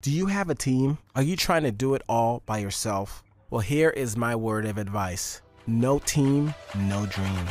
Do you have a team? Are you trying to do it all by yourself? Well, here is my word of advice no team, no dream.